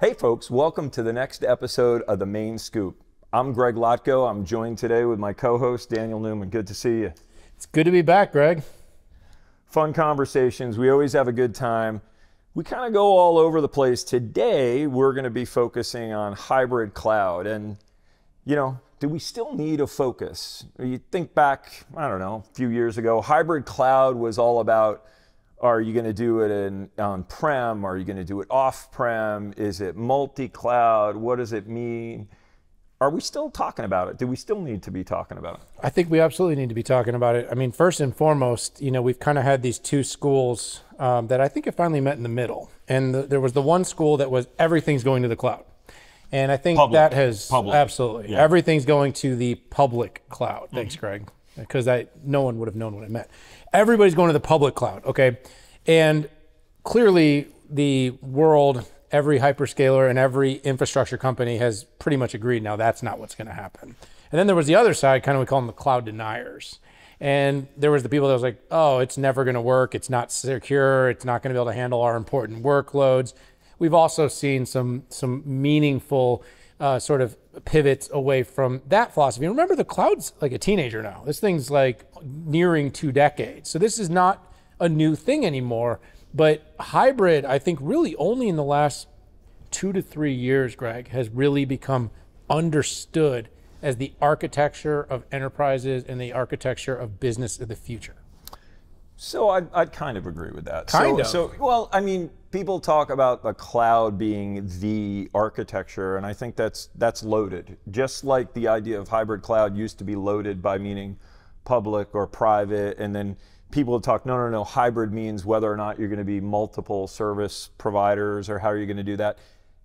Hey, folks, welcome to the next episode of The Main Scoop. I'm Greg Lotko. I'm joined today with my co host, Daniel Newman. Good to see you. It's good to be back, Greg. Fun conversations. We always have a good time. We kind of go all over the place. Today, we're going to be focusing on hybrid cloud. And, you know, do we still need a focus? You think back, I don't know, a few years ago, hybrid cloud was all about are you going to do it in on prem? Are you going to do it off prem? Is it multi cloud? What does it mean? Are we still talking about it? Do we still need to be talking about it? I think we absolutely need to be talking about it. I mean, first and foremost, you know, we've kind of had these two schools um, that I think have finally met in the middle. And the, there was the one school that was everything's going to the cloud. And I think Public. that has Public. absolutely Yeah. everything's going to the public cloud. Thanks, Greg, because I no one would have known what it meant. Everybody's going to the public cloud. Okay, and clearly the world, every hyperscaler and every infrastructure company has pretty much agreed. Now that's not what's going to happen. And then there was the other side, kind of we call them the cloud deniers. And there was the people that was like, oh, it's never going to work. It's not secure. It's not going to be able to handle our important workloads. We've also seen some some meaningful uh, sort of pivots away from that philosophy. And remember, the cloud's like a teenager now. This thing's like nearing two decades. So this is not a new thing anymore. But hybrid, I think, really only in the last two to three years, Greg, has really become understood as the architecture of enterprises and the architecture of business of the future. So I'd, I'd kind of agree with that. Kind so, of. So, well, I mean, people talk about the cloud being the architecture, and I think that's that's loaded. Just like the idea of hybrid cloud used to be loaded by meaning public or private, and then people talk, no, no, no, hybrid means whether or not you're going to be multiple service providers or how are you going to do that.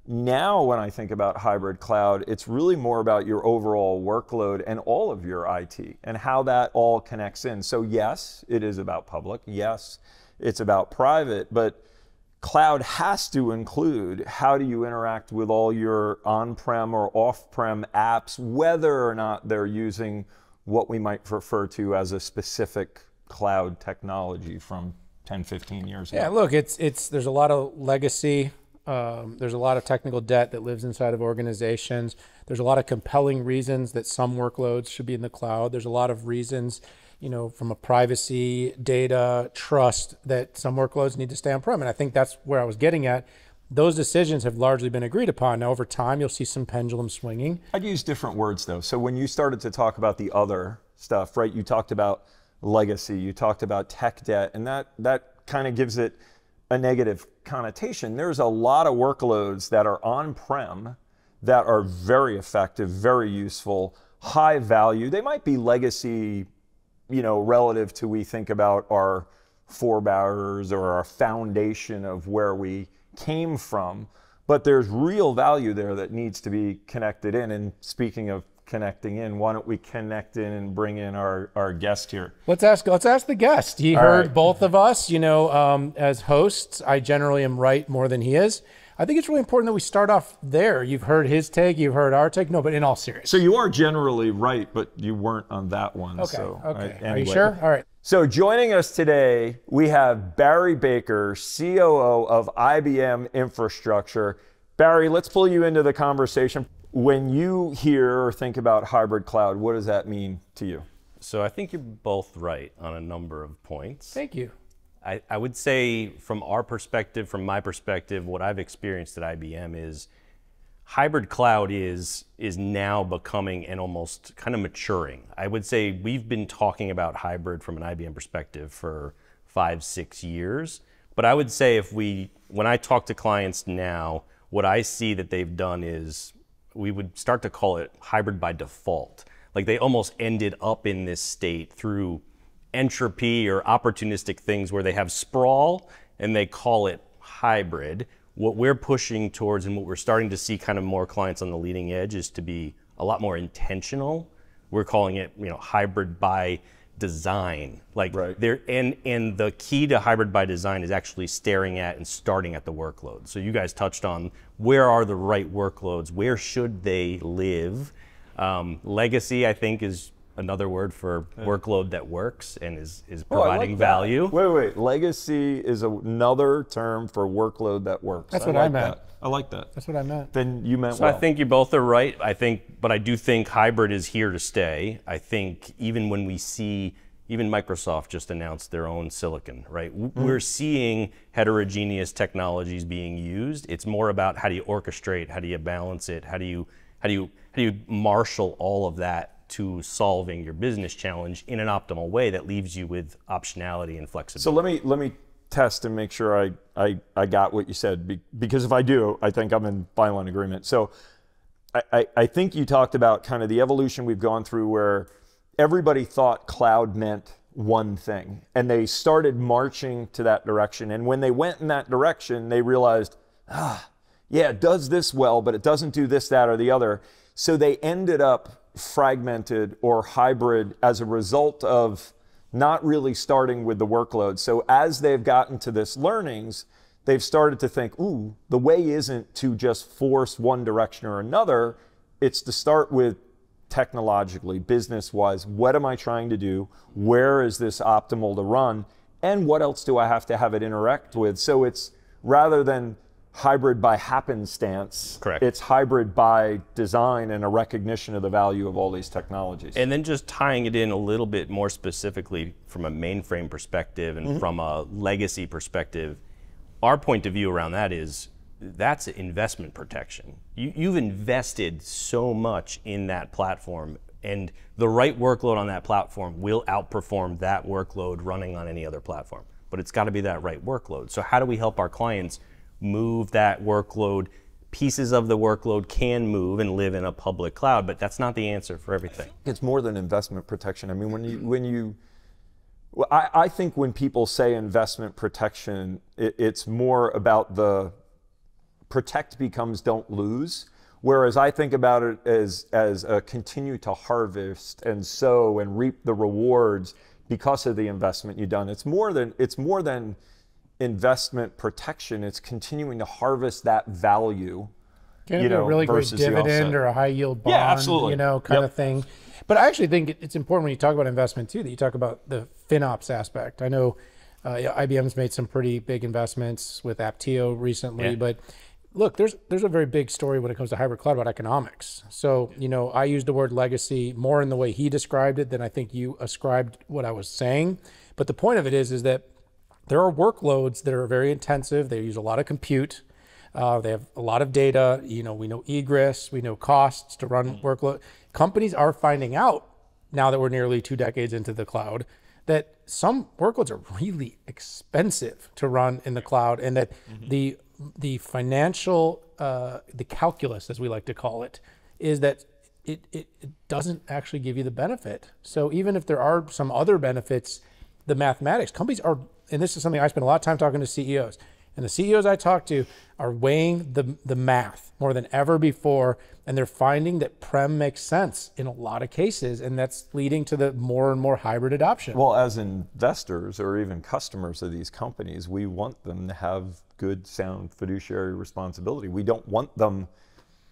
Now, when I think about hybrid cloud, it's really more about your overall workload and all of your IT and how that all connects in. So, yes, it is about public. Yes, it's about private, but cloud has to include how do you interact with all your on prem or off prem apps, whether or not they're using what we might refer to as a specific cloud technology from 10, 15 years ago. Yeah, look, it's it's there's a lot of legacy. Um, there's a lot of technical debt that lives inside of organizations. There's a lot of compelling reasons that some workloads should be in the cloud. There's a lot of reasons, you know, from a privacy, data, trust that some workloads need to stay on prem. And I think that's where I was getting at. Those decisions have largely been agreed upon. Now, over time, you'll see some pendulum swinging. I'd use different words though. So when you started to talk about the other stuff, right? You talked about legacy, you talked about tech debt, and that that kind of gives it a negative connotation. There's a lot of workloads that are on-prem that are very effective, very useful, high value. They might be legacy, you know, relative to we think about our forebears or our foundation of where we came from. But there's real value there that needs to be connected in. And speaking of connecting in, why don't we connect in and bring in our, our guest here? Let's ask. Let's ask the guest. He All heard right. both of us. You know, um, as hosts, I generally am right more than he is. I think it's really important that we start off there. You've heard his take. You've heard our take. No, but in all seriousness. So you are generally right, but you weren't on that one. Okay. So, okay. right, Are you sure? All right. So joining us today, we have Barry Baker, COO of IBM Infrastructure. Barry, let's pull you into the conversation. When you hear or think about hybrid cloud, what does that mean to you? So I think you're both right on a number of points. Thank you. I, I would say, from our perspective, from my perspective, what I've experienced at IBM is hybrid cloud is is now becoming and almost kind of maturing. I would say we've been talking about hybrid from an IBM perspective for five, six years. But I would say if we, when I talk to clients now, what I see that they've done is we would start to call it hybrid by default. Like they almost ended up in this state through entropy or opportunistic things where they have sprawl and they call it hybrid. What we're pushing towards and what we're starting to see kind of more clients on the leading edge is to be a lot more intentional. We're calling it, you know, hybrid by design. Like Right. there and and the key to hybrid by design is actually staring at and starting at the workload. So you guys touched on where are the right workloads, where should they live? Um, legacy, I think, is another word for workload that works and is is Oh, like providing value. Wait, wait. Legacy is another term for workload that works. That's I what I meant. that. I like that. That's what I meant. Then you meant So well. I think you both are right. I think, but I do think hybrid is here to stay. I think even when we see, even Microsoft just announced their own silicon, right? W- mm-hmm. We're seeing heterogeneous technologies being used. It's more about how do you orchestrate, how do you balance it, how do you how do you how do you marshal all of that to solving your business challenge in an optimal way that leaves you with optionality and flexibility. So let me let me test and make sure I I, I got what you said because if I do, I think I'm in violent agreement. So I, I, I think you talked about kind of the evolution we've gone through where everybody thought cloud meant one thing and they started marching to that direction. And when they went in that direction, they realized, ah, yeah, it does this well, but it doesn't do this, that, or the other. So they ended up fragmented or hybrid as a result of not really starting with the workload. So as they've gotten to this learnings, they've started to think, ooh, the way isn't to just force one direction or another. It's to start with technologically, business wise, what am I trying to do? Where is this optimal to run? And what else do I have to have it interact with? So it's rather than hybrid by happenstance, Correct. it's hybrid by design and a recognition of the value of all these technologies. And then just tying it in a little bit more specifically from a mainframe perspective and mm-hmm. from a legacy perspective, our point of view around that is that's investment protection. You, you've invested so much in that platform, and the right workload on that platform will outperform that workload running on any other platform. But it's got to be that right workload. So, how do we help our clients move that workload? Pieces of the workload can move and live in a public cloud, but that's not the answer for everything. it's more than investment protection. I mean, when you when you, well, I, I think when people say investment protection, it, it's more about the protect becomes don't lose. Whereas I think about it as as a continue to harvest and sow and reap the rewards because of the investment you've done. It's more than it's more than investment protection. It's continuing to harvest that value. Can it you be a know, really great dividend or a high yield bond, Yeah, absolutely. you know, kind Yep. of thing. But I actually think it's important when you talk about investment too that you talk about the FinOps aspect. I know uh, IBM's made some pretty big investments with Apptio recently, Yeah. but look, there's there's a very big story when it comes to hybrid cloud about economics. So you know, I used the word legacy more in the way he described it than I think you ascribed what I was saying. But the point of it is, is that there are workloads that are very intensive. They use a lot of compute. Uh, they have a lot of data. You know, we know egress, we know costs to run workload. Companies are finding out now that we're nearly two decades into the cloud that some workloads are really expensive to run in the cloud, and that the the financial uh, the calculus, as we like to call it, is that it, it, it doesn't actually give you the benefit. So even if there are some other benefits, the mathematics companies are, and this is something I spend a lot of time talking to CEOs, and the CEOs I talk to are weighing the the math more than ever before, and they're finding that prem makes sense in a lot of cases, and that's leading to the more and more hybrid adoption. Well, as investors or even customers of these companies, we want them to have good, sound fiduciary responsibility. We don't want them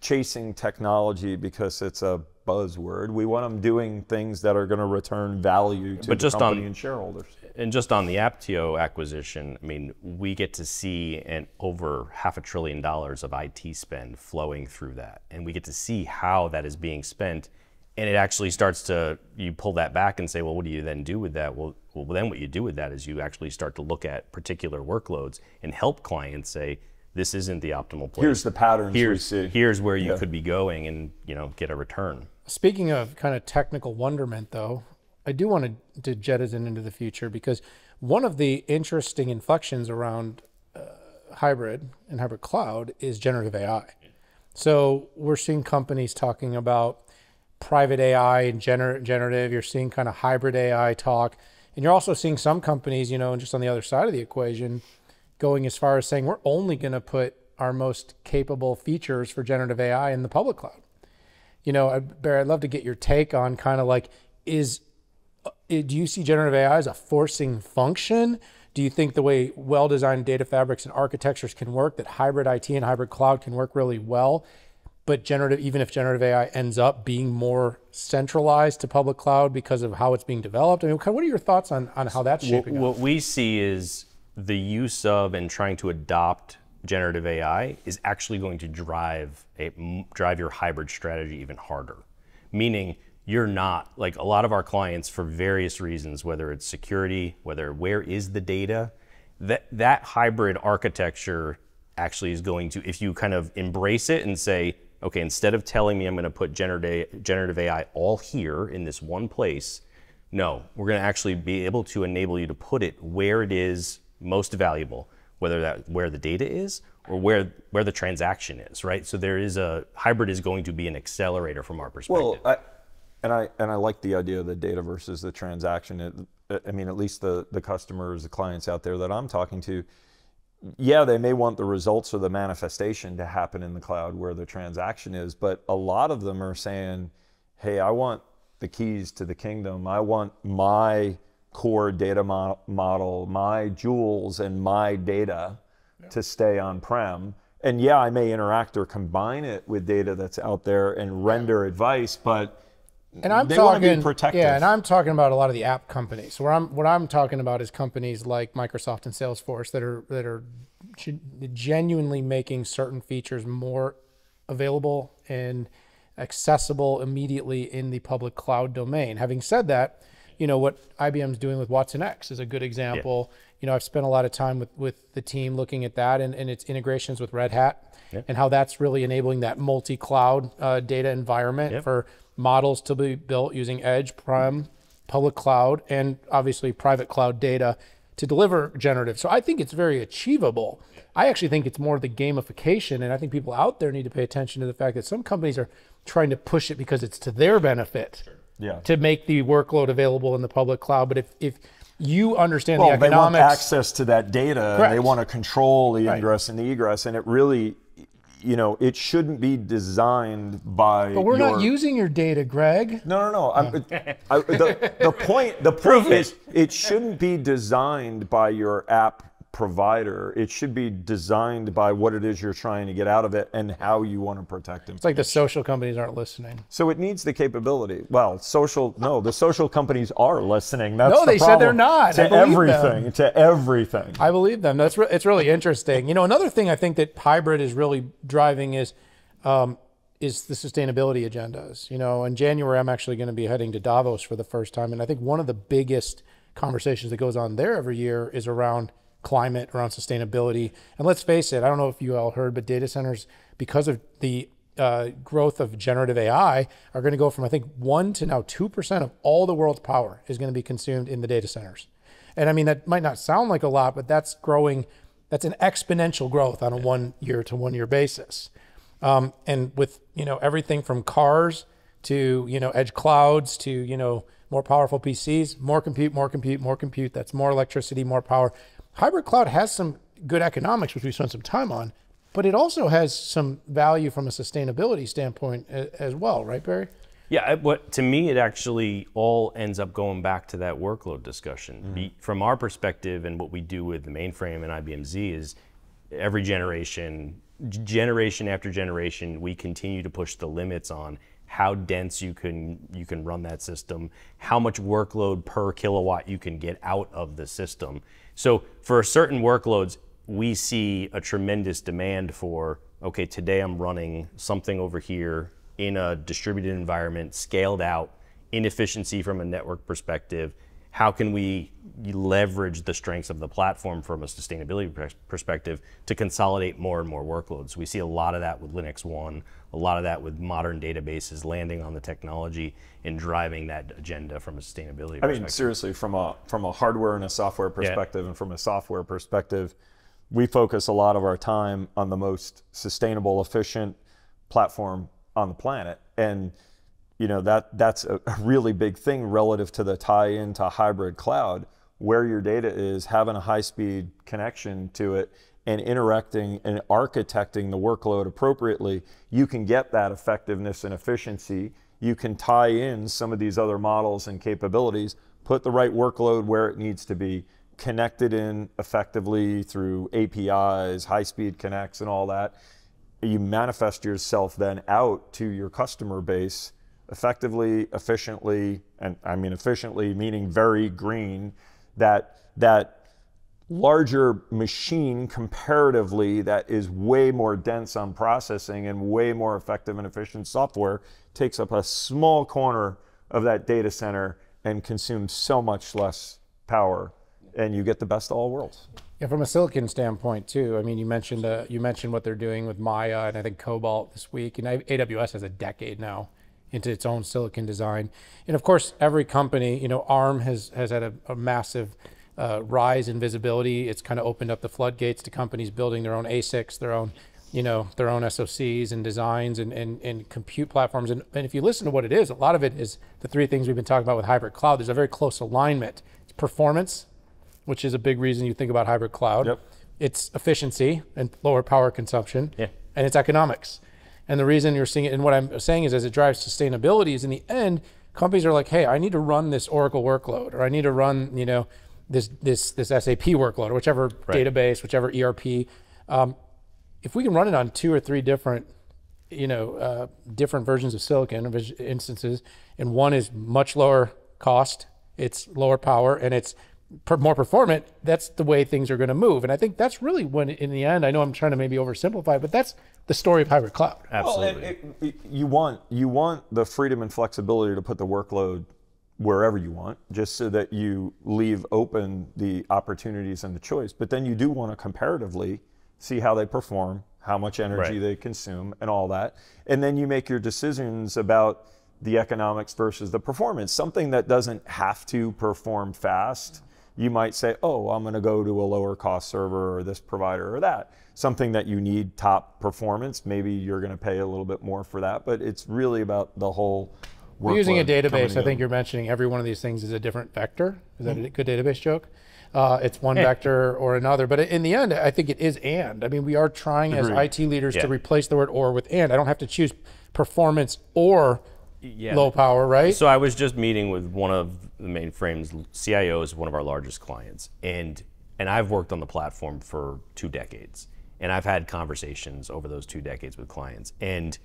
chasing technology because it's a buzzword. We want them doing things that are going to return value to But the just company on- and shareholders. And just on the Apptio acquisition, I mean, we get to see an over half a trillion dollars of IT spend flowing through that, and we get to see how that is being spent. And it actually starts to you pull that back and say, well, what do you then do with that? Well, well, then what you do with that is you actually start to look at particular workloads and help clients say, this isn't the optimal place. Here's the patterns we here's, see. Here's where you could be going and you know get a return. Speaking of kind of technical wonderment, though, I do want to, to jettison into the future because one of the interesting inflections around uh, hybrid and hybrid cloud is generative AI. So we're seeing companies talking about private AI and gener- generative. You're seeing kind of hybrid AI talk, and you're also seeing some companies, you know, just on the other side of the equation, going as far as saying we're only going to put our most capable features for generative AI in the public cloud you know, Barry, I'd love to get your take on kind of like is uh, do you see generative AI as a forcing function? Do you think the way well-designed data fabrics and architectures can work, that hybrid IT and hybrid cloud can work really well? but generative, even if generative AI ends up being more centralized to public cloud because of how it's being developed? I mean, what are your thoughts on, on how that's What, shaping up? what we see is the use of and trying to adopt generative AI is actually going to drive a drive your hybrid strategy even harder. Meaning you're not like a lot of our clients for various reasons, whether it's security, whether where is the data, that that hybrid architecture actually is going to if you kind of embrace it and say, okay, instead of telling me I'm going to put generative generative AI all here in this one place, no, we're going to actually be able to enable you to put it where it is most valuable, whether that where the data is or where where the transaction is, right? So there is a hybrid is going to be an accelerator from our perspective. Well, I, and I and I like the idea of the data versus the transaction. It, I mean, at least the the customers, the clients out there that I'm talking to, yeah, they may want the results or the manifestation to happen in the cloud where the transaction is, but a lot of them are saying, "Hey, I want the keys to the kingdom. I want my core data mo- model, my jewels, and my data to stay on prem." And yeah, I may interact or combine it with data that's out there and render advice, but and I'm they talking, be protective. yeah, and I'm talking about a lot of the app companies. Where I'm, what I'm talking about is companies like Microsoft and Salesforce that are that are genuinely making certain features more available and accessible immediately in the public cloud domain. Having said that, you know what IBM's doing with watsonx is a good example. You know, I've spent a lot of time with with the team looking at that and, and its integrations with Red Hat and how that's really enabling that multi-cloud uh, data environment for models to be built using edge, prem, public cloud, and obviously private cloud data to deliver generative. So I think it's very achievable. I actually think it's more the gamification, and I think people out there need to pay attention to the fact that some companies are trying to push it because it's to their benefit Yeah. to make the workload available in the public cloud. But if if you understand well, the they want access to that data. Correct. They want to control the ingress and the egress, and it really, you know, it shouldn't be designed by. but we're your, not using your data, Greg. No, no, no. I'm, I, the, the point, the proof is, it shouldn't be designed by your app provider. It should be designed by what it is you're trying to get out of it and how you want to protect it. It's like the social companies aren't listening. So it needs the capability. Well, social no, the social companies are listening. That's No, the they said they're not. To everything, them. to everything. I believe them. That's re- it's really interesting. You know, another thing I think that hybrid is really driving is um, is the sustainability agendas. You know, in January I'm actually going to be heading to Davos for the first time, and I think one of the biggest conversations that goes on there every year is around climate, around sustainability. And let's face it, I don't know if you all heard, but data centers, because of the uh, growth of generative AI, are going to go from I think one to now two percent of all the world's power is going to be consumed in the data centers. And I mean, that might not sound like a lot, but that's growing, that's an exponential growth on a one year to one year basis. Um, and with, you know, everything from cars to, you know, edge clouds to, you know, more powerful PCs, more compute, more compute, more compute. That's more electricity, more power. Hybrid cloud has some good economics, which we spent some time on, but it also has some value from a sustainability standpoint as well, right, Barry? Yeah, what to me it actually all ends up going back to that workload discussion. Mm-hmm. Be, from our perspective and what we do with the mainframe and IBM Z is every generation, generation after generation, we continue to push the limits on how dense you can you can run that system, how much workload per kilowatt you can get out of the system. So for certain workloads, we see a tremendous demand for okay, today I'm running something over here in a distributed environment, scaled out, inefficiency from a network perspective. How can we leverage the strengths of the platform from a sustainability perspective to consolidate more and more workloads? We see a lot of that with LinuxONE, a lot of that with modern databases landing on the technology and driving that agenda from a sustainability I perspective. mean, seriously, from a from a hardware and a software perspective, and from a software perspective, we focus a lot of our time on the most sustainable, efficient platform on the planet, and you know that that's a really big thing relative to the tie-in to hybrid cloud, where your data is, having a high-speed connection to it, and interacting and architecting the workload appropriately. You can get that effectiveness and efficiency. You can tie in some of these other models and capabilities, put the right workload where it needs to be, connected in effectively through APIs, high-speed connects, and all that you manifest yourself then out to your customer base effectively, efficiently, and I mean efficiently meaning very green, that that larger machine comparatively that is way more dense on processing and way more effective and efficient software takes up a small corner of that data center and consumes so much less power and you get the best of all worlds. Yeah, from a silicon standpoint too. I mean, you mentioned uh, you mentioned what they're doing with Maia and I think Cobalt this week, and AWS has a decade now into its own silicon design, and of course, every company, you know, ARM has has had a, a massive uh, rise in visibility. It's kind of opened up the floodgates to companies building their own ASICs, their own, you know, their own SoCs and designs and, and, and compute platforms. And, and if you listen to what it is, a lot of it is the three things we've been talking about with hybrid cloud. There's a very close alignment. It's performance, which is a big reason you think about hybrid cloud. Yep. It's efficiency and lower power consumption. Yeah. And it's economics. And the reason you're seeing it, and what I'm saying is, as it drives sustainability, is in the end, companies are like, hey, I need to run this Oracle workload, or I need to run, you know, this this this SAP workload, or whichever Right. database, whichever ERP. Um, if we can run it on two or three different, you know, uh, different versions of silicon instances, and one is much lower cost, it's lower power, and it's more performant. That's the way things are going to move, and I think that's really when, in the end, I know I'm trying to maybe oversimplify, but that's the story of hybrid cloud. Absolutely. Well, it, it, you want you want the freedom and flexibility to put the workload wherever you want, just so that you leave open the opportunities and the choice. But then you do want to comparatively see how they perform, how much energy Right. they consume, and all that, and then you make your decisions about the economics versus the performance. Something that doesn't have to perform fast. You might say, oh, I'm going to go to a lower cost server or this provider or that. Something that you need top performance, maybe you're going to pay a little bit more for that, but it's really about the whole. We're using a database. I think you're mentioning every one of these things is a different vector. Is that a good database joke? Uh, it's one vector or another. But in the end, I think it is and. I mean, we are trying as IT leaders to replace the word or with and. I don't have to choose performance or Yeah. low power, right? So I was just meeting with one of the mainframe's CIOs, one of our largest clients, and and I've worked on the platform for two decades, and I've had conversations over those two decades with clients, and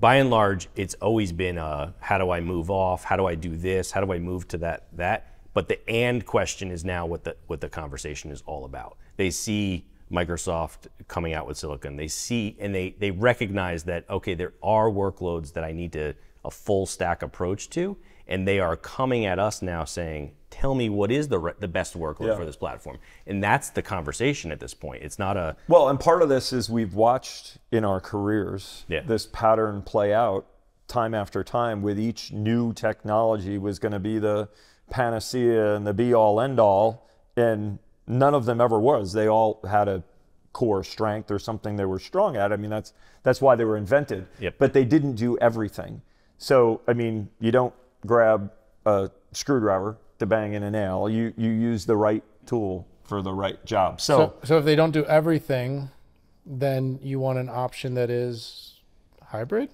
by and large, it's always been a how do I move off? How do I do this? How do I move to that that? But the and question is now what the what the conversation is all about. They see Microsoft coming out with silicon. They see and they they recognize that okay, there are workloads that I need to a full stack approach to, and they are coming at us now saying, "Tell me what is the re- the best workload Yeah. for this platform." And that's the conversation at this point. It's not a Well, and part of this is we've watched in our careers Yeah. this pattern play out time after time with each new technology was going to be the panacea and the be all end all and none of them ever was they all had a core strength or something they were strong at i mean that's that's why they were invented Yep. but they didn't do everything so i mean you don't grab a screwdriver to bang in a nail you you use the right tool for the right job so, so if they don't do everything, then you want an option that is hybrid.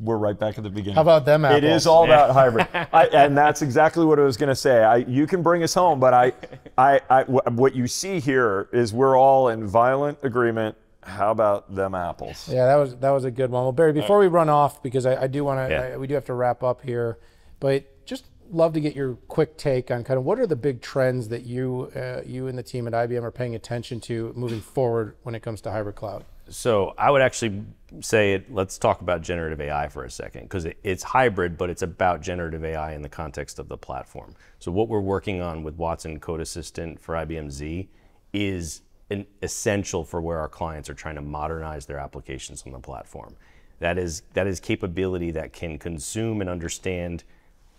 we're right back at the beginning. How about them apples? It is all about hybrid, I, and that's exactly what I was going to say. I, you can bring us home, but I, I, I, what you see here is we're all in violent agreement. How about them apples? Yeah, that was that was a good one. Well, Barry, before we run off, because I, I do want to, Yeah. we do have to wrap up here, but just love to get your quick take on kind of what are the big trends that you uh, you and the team at IBM are paying attention to moving forward when it comes to hybrid cloud. So I would actually say it, let's talk about generative AI for a second because it, it's hybrid, but it's about generative AI in the context of the platform. So what we're working on with Watson Code Assistant for IBM Z is essential for where our clients are trying to modernize their applications on the platform. That is that is capability that can consume and understand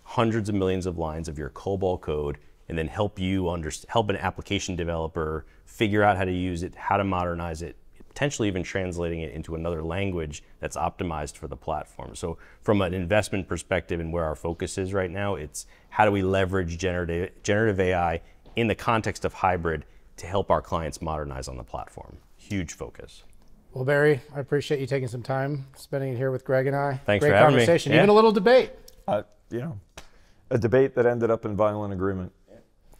hundreds of millions of lines of your COBOL code and then help you under, help an application developer figure out how to use it, how to modernize it, potentially even translating it into another language that's optimized for the platform. So from an investment perspective and where our focus is right now, it's how do we leverage generative, generative AI in the context of hybrid to help our clients modernize on the platform. Huge focus. Well, Barry, I appreciate you taking some time spending it here with Greg and I. Thanks Great for having me. conversation, Yeah. even a little debate. Uh, you know, a debate that ended up in violent agreement.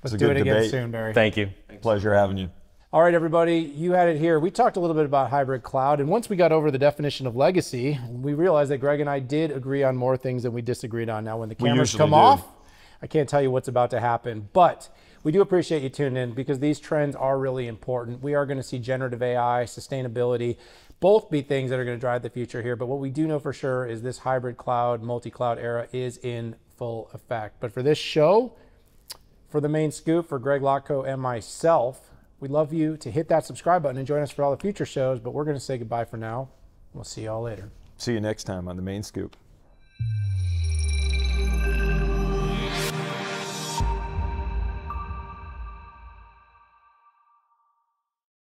Let's a do good it again debate. soon, Barry. Thank you. Pleasure having you. All right, everybody, you had it here. We talked a little bit about hybrid cloud, and once we got over the definition of legacy, we realized that Greg and I did agree on more things than we disagreed on. Now, when the cameras come do. off, I can't tell you what's about to happen, but we do appreciate you tuning in because these trends are really important. We are going to see generative AI, sustainability, both be things that are going to drive the future here. But what we do know for sure is this hybrid cloud, multi cloud era is in full effect. But for this show, for the main scoop, for Greg Lotko and myself, we'd love you to hit that subscribe button and join us for all the future shows. But we're going to say goodbye for now. We'll see y'all later. See you next time on the main scoop.